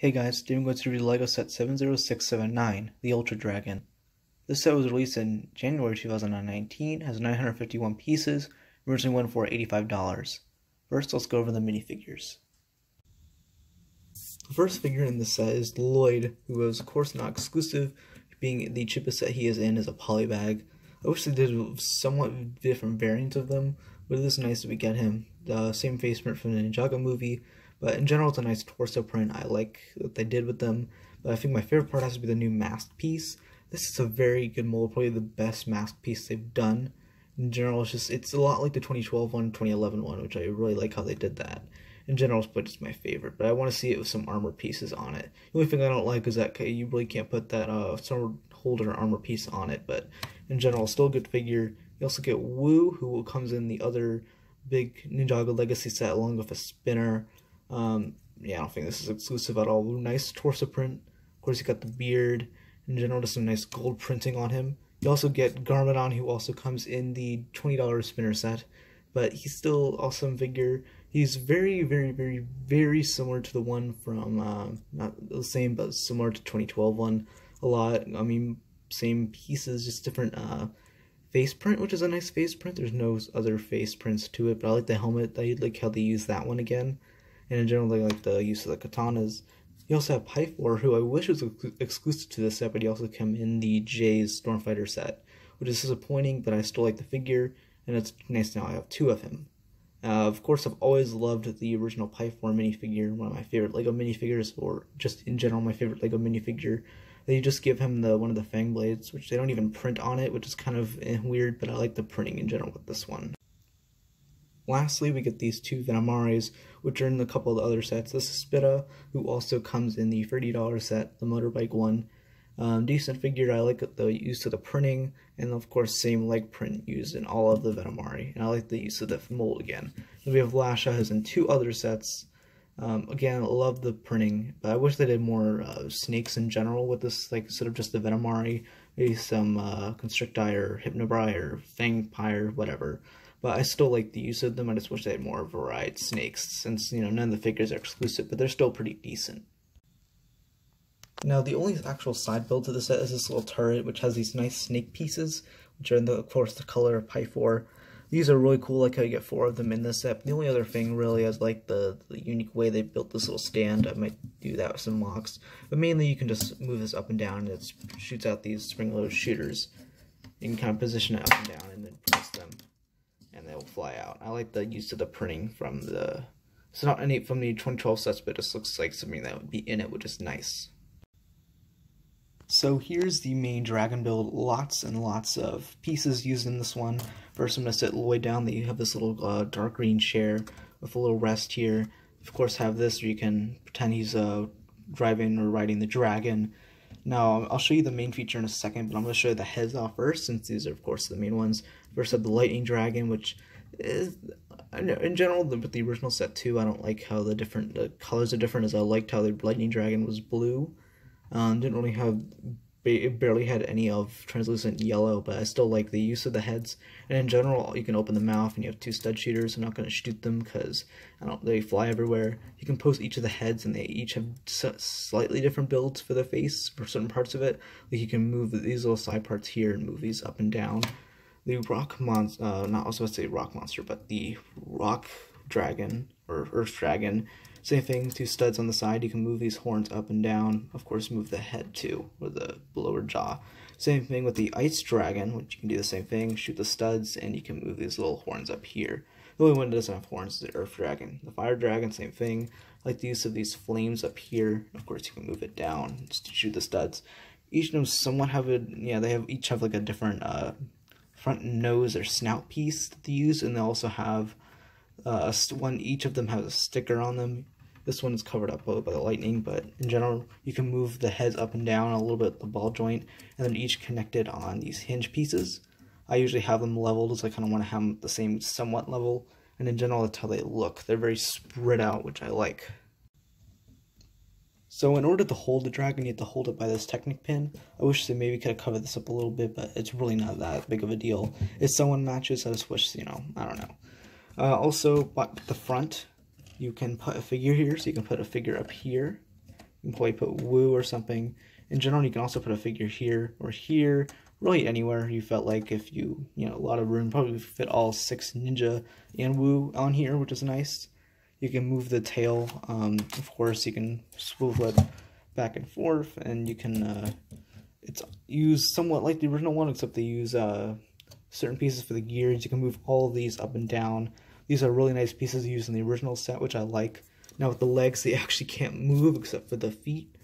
Hey guys, today I'm going to review LEGO set 70679, the Ultra Dragon. This set was released in January 2019, has 951 pieces, originally went for $85. First, let's go over the minifigures. The first figure in this set is Lloyd, who was of course not exclusive, being the cheapest set he is in is a polybag. I wish they did somewhat different variants of them, but it is nice that we get him. The same face print from the Ninjago movie, but in general, it's a nice torso print. I like what they did with them. But I think my favorite part has to be the new mask piece. This is a very good mold, probably the best mask piece they've done. In general, it's just it's a lot like the 2012 one, 2011 one, which I really like how they did that. In general, it's just my favorite, but I want to see it with some armor pieces on it. The only thing I don't like is that you really can't put that uh, sword holder armor piece on it, but in general, still a good figure. You also get Wu, who comes in the other big Ninjago Legacy set along with a spinner. Um, yeah, I don't think this is exclusive at all. Nice torso print. Of course, you got the beard. In general, just some nice gold printing on him. You also get Garmadon, who also comes in the $20 spinner set. But he's still awesome figure. He's very, very, very, very similar to the one from, uh, not the same, but similar to 2012 one a lot. I mean, same pieces, just different uh, face print, which is a nice face print. There's no other face prints to it, but I like the helmet. I like how they use that one again and in general, like the use of the katanas. You also have Pythor, who I wish was exclusive to this set, but he also came in the Jay's Stormfighter set, which is disappointing, but I still like the figure, and it's nice now I have two of him. Uh, of course, I've always loved the original Pythor minifigure, one of my favorite LEGO minifigures, or just in general, my favorite LEGO minifigure. They just give him the one of the Fang blades, which they don't even print on it, which is kind of eh, weird, but I like the printing in general with this one. Lastly, we get these two Venomaris, which are in a couple of the other sets. This is Spitta, who also comes in the $30 set, the motorbike one. Um, decent figure, I like the use of the printing, and of course same leg print used in all of the Venomari, and I like the use of the mold again. Then we have Lasha, who's in two other sets. Um, again, love the printing, but I wish they did more uh, snakes in general with this, like instead of just the Venomari, maybe some uh, Constrictai or Hypnobrai or Fangpyre, whatever. But I still like the use of them. I just wish they had more varied snakes, since you know none of the figures are exclusive, but they're still pretty decent. Now the only actual side build to the set is this little turret, which has these nice snake pieces, which are in the, of course the color of Pythor. These are really cool, like how you get four of them in this set. The only other thing really is like the, the unique way they built this little stand. I might do that with some locks. But mainly you can just move this up and down and it shoots out these spring-loaded shooters. You can kind of position it up and down and then press them they'll fly out. I like the use of the printing from the it's not any from the 2012 sets, but it just looks like something that would be in it, which is nice. So here's the main dragon build. Lots and lots of pieces used in this one. First, I'm going to set Lloyd down. That you have this little uh, dark green chair with a little rest here. Of course, have this where you can pretend he's uh, driving or riding the dragon. Now, I'll show you the main feature in a second, but I'm going to show you the heads off first, since these are, of course, the main ones. First up, the Lightning Dragon, which is, in general, with the original set too, I don't like how the different the colors are different, as I liked how the Lightning Dragon was blue. Um, didn't really have it barely had any of translucent yellow, but I still like the use of the heads. And in general, you can open the mouth and you have two stud shooters. I'm not going to shoot them because I don't. They fly everywhere. You can post each of the heads, and they each have slightly different builds for the face for certain parts of it. Like you can move these little side parts here and move these up and down. The rock monster, uh, not I was to say rock monster, but the rock dragon or earth dragon same thing, two studs on the side. You can move these horns up and down. Of course, move the head too, or the lower jaw. Same thing with the ice dragon, which you can do the same thing. Shoot the studs, and you can move these little horns up here. The only one that doesn't have horns is the earth dragon. The fire dragon, same thing. I like the use of these flames up here. Of course, you can move it down to shoot the studs. Each of them somewhat have a yeah. They have each have like a different uh, front nose or snout piece that they use, and they also have uh, one. Each of them has a sticker on them. This one is covered up by the lightning, but in general, you can move the heads up and down a little bit, the ball joint, and then each connected on these hinge pieces. I usually have them leveled, so I kind of want to have them the same somewhat level, and in general, that's how they look. They're very spread out, which I like. So in order to hold the dragon, you have to hold it by this Technic pin. I wish they maybe could have covered this up a little bit, but it's really not that big of a deal. If someone matches, I just wish, you know, I don't know. Uh, also, the front, you can put a figure here, so you can put a figure up here. You can probably put Wu or something. In general, you can also put a figure here or here, really anywhere you felt like if you, you know, a lot of room, probably fit all six Ninja and Wu on here, which is nice. You can move the tail, um, of course, you can swivel it back and forth, and you can, uh, it's used somewhat like the original one, except they use, uh, certain pieces for the gears. You can move all of these up and down. These are really nice pieces used in the original set, which I like. Now with the legs, they actually can't move except for the feet.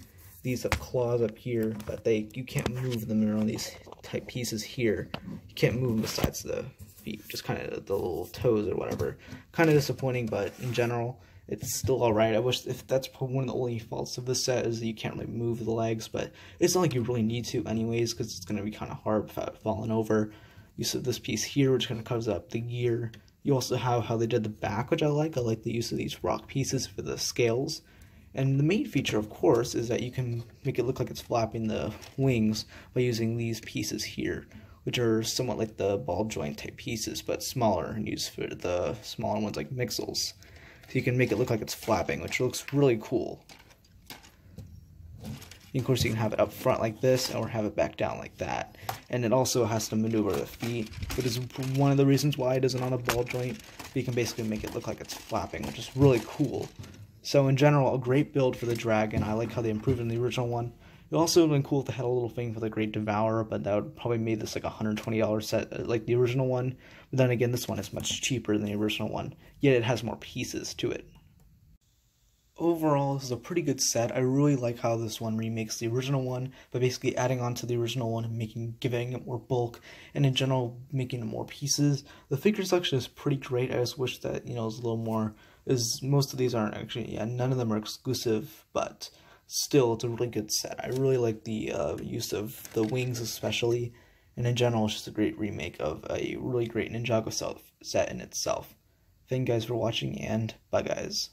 These have claws up here, but they you can't move them around these type pieces here. You can't move them besides the feet, just kind of the little toes or whatever. Kind of disappointing, but in general, it's still alright. I wish if that's one of the only faults of this set is that you can't really move the legs, but it's not like you really need to anyways, because it's going to be kind of hard without falling over. You see this piece here, which kind of covers up the gear. You also have how they did the back, which I like. I like the use of these rock pieces for the scales. And the main feature, of course, is that you can make it look like it's flapping the wings by using these pieces here, which are somewhat like the ball joint type pieces, but smaller and used for the smaller ones like Mixels. So you can make it look like it's flapping, which looks really cool. Of course, you can have it up front like this, or have it back down like that. And it also has to maneuver the feet, which is one of the reasons why it isn't on a ball joint. But you can basically make it look like it's flapping, which is really cool. So in general, a great build for the dragon. I like how they improved in the original one. It also would have been cool if they had a little thing for the Great Devourer, but that would probably made this like a $120 set uh, like the original one. But then again, this one is much cheaper than the original one, yet it has more pieces to it. Overall, this is a pretty good set. I really like how this one remakes the original one, by basically adding on to the original one and making giving it more bulk, and in general making it more pieces. The figure selection is pretty great. I just wish that you know it was a little more is most of these aren't actually, yeah, none of them are exclusive, but still, it's a really good set. I really like the uh, use of the wings, especially, and in general, it's just a great remake of a really great Ninjago self set in itself. Thank you guys for watching, and bye, guys.